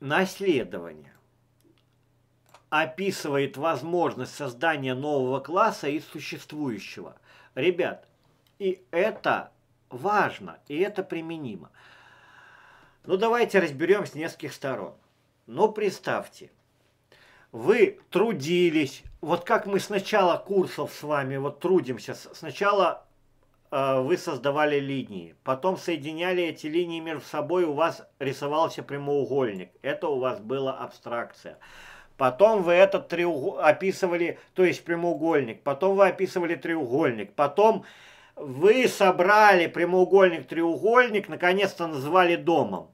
наследование описывает возможность создания нового класса из существующего. Ребят, и это важно, и это применимо. Ну давайте разберем с нескольких сторон. Ну представьте, вы трудились, вот как мы с начала курсов с вами вот трудимся, сначала вы создавали линии, потом соединяли эти линии между собой, у вас рисовался прямоугольник, это у вас была абстракция. Потом вы этот треугольник описывали, то есть прямоугольник, потом вы описывали треугольник, потом вы собрали прямоугольник-треугольник, наконец-то назвали домом.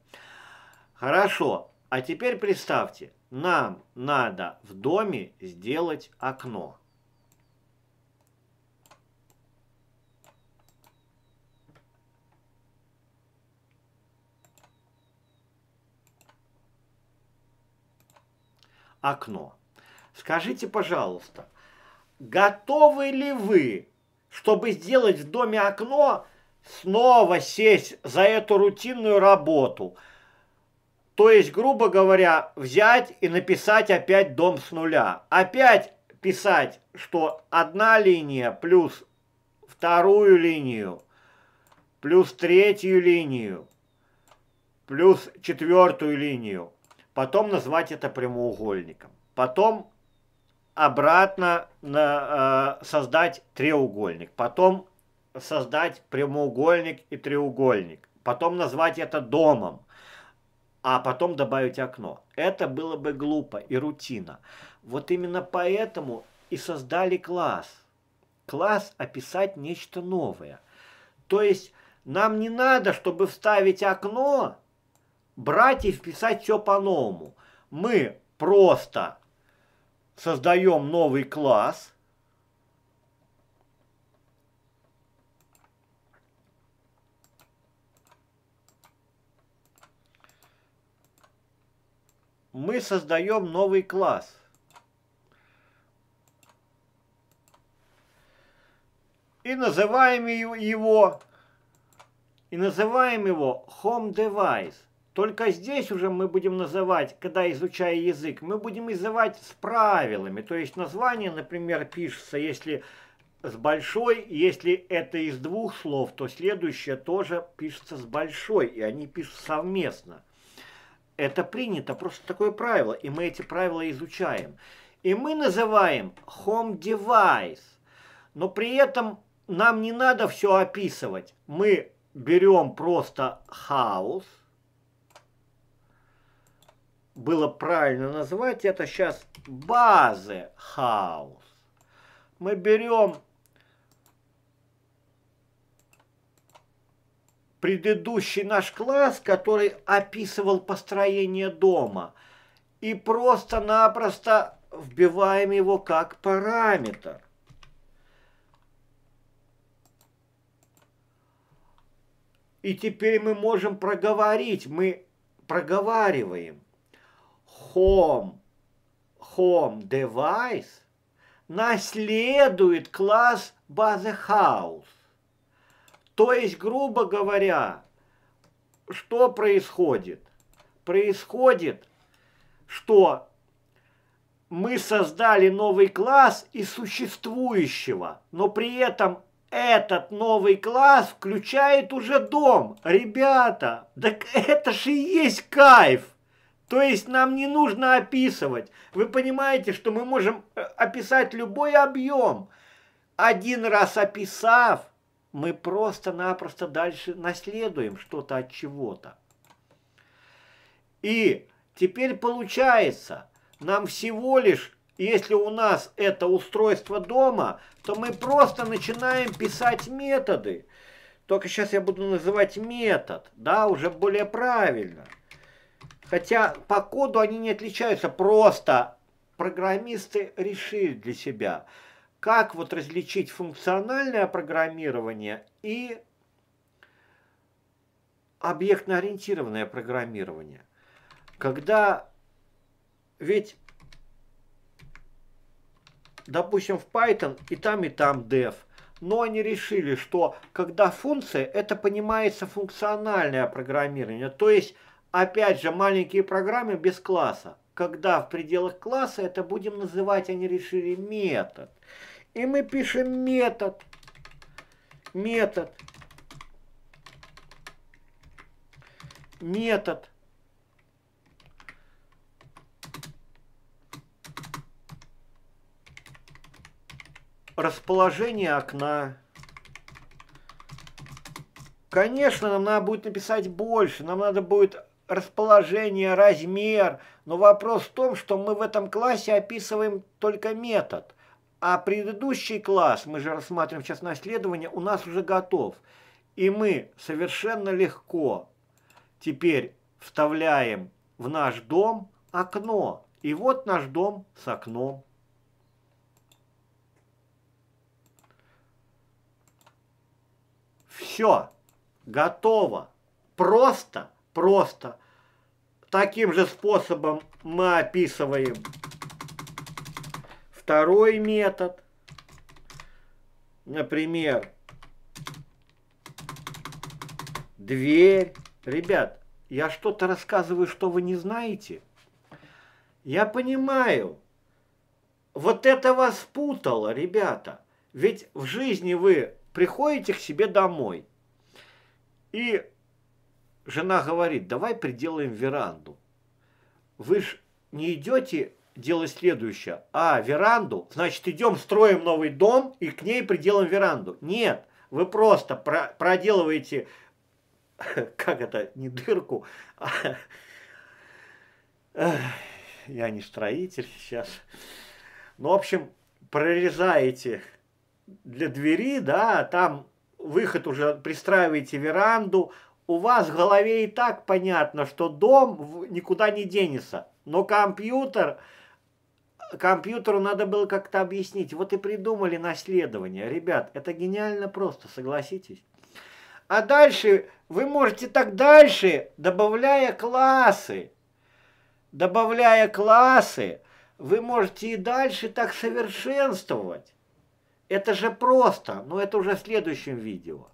Хорошо, а теперь представьте, нам надо в доме сделать окно. Окно. Скажите, пожалуйста, готовы ли вы чтобы сделать в доме окно, снова сесть за эту рутинную работу. То есть, грубо говоря, взять и написать опять дом с нуля. Опять писать, что одна линия плюс вторую линию, плюс третью линию, плюс четвертую линию. Потом назвать это прямоугольником. Потом обратно на, э, создать треугольник, потом создать прямоугольник и треугольник, потом назвать это домом, а потом добавить окно. Это было бы глупо и рутина. Вот именно поэтому и создали класс. Класс описать нечто новое. То есть нам не надо, чтобы вставить окно, брать и вписать все по-новому. Мы просто создаем новый класс. Мы создаем новый класс. И называем его, и называем его Home Device. Только здесь уже мы будем называть, когда изучая язык, мы будем называть с правилами. То есть название, например, пишется, если с большой, если это из двух слов, то следующее тоже пишется с большой, и они пишут совместно. Это принято, просто такое правило, и мы эти правила изучаем. И мы называем home device, но при этом нам не надо все описывать. Мы берем просто house, было правильно назвать, это сейчас базы хаус. Мы берем предыдущий наш класс, который описывал построение дома, и просто-напросто вбиваем его как параметр. И теперь мы можем проговорить, мы проговариваем – home, home device наследует класс базы house. То есть, грубо говоря, что происходит? Происходит, что мы создали новый класс из существующего, но при этом этот новый класс включает уже дом. Ребята, так это же и есть кайф. То есть нам не нужно описывать. Вы понимаете, что мы можем э, описать любой объем. Один раз описав, мы просто-напросто дальше наследуем что-то от чего-то. И теперь получается, нам всего лишь, если у нас это устройство дома, то мы просто начинаем писать методы. Только сейчас я буду называть метод, да, уже более правильно – Хотя по коду они не отличаются, просто программисты решили для себя, как вот различить функциональное программирование и объектно-ориентированное программирование. Когда ведь, допустим, в Python и там, и там dev, но они решили, что когда функция, это понимается функциональное программирование, то есть опять же, маленькие программы без класса. Когда в пределах класса это будем называть, они решили, метод. И мы пишем метод. Метод. Метод. Расположение окна. Конечно, нам надо будет написать больше, нам надо будет расположение, размер, но вопрос в том, что мы в этом классе описываем только метод, а предыдущий класс, мы же рассматриваем сейчас наследование, у нас уже готов. И мы совершенно легко теперь вставляем в наш дом окно. И вот наш дом с окном. Все, готово. Просто, просто. Таким же способом мы описываем второй метод. Например, дверь. Ребят, я что-то рассказываю, что вы не знаете. Я понимаю. Вот это вас путало, ребята. Ведь в жизни вы приходите к себе домой. И жена говорит, давай приделаем веранду. Вы ж не идете делать следующее. А, веранду, значит, идем, строим новый дом и к ней приделаем веранду. Нет, вы просто про проделываете, как это, не дырку, а, я не строитель сейчас. Ну, в общем, прорезаете для двери, да, там выход уже пристраиваете веранду, у вас в голове и так понятно, что дом никуда не денется. Но компьютер, компьютеру надо было как-то объяснить. Вот и придумали наследование. Ребят, это гениально просто, согласитесь. А дальше вы можете так дальше, добавляя классы, добавляя классы, вы можете и дальше так совершенствовать. Это же просто, но это уже в следующем видео.